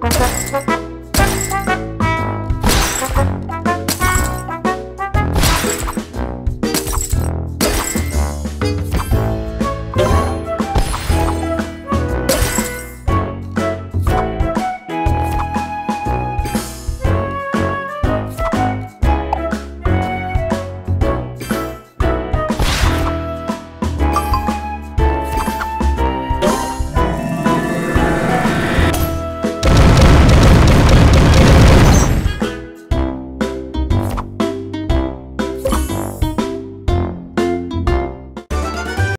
Okay.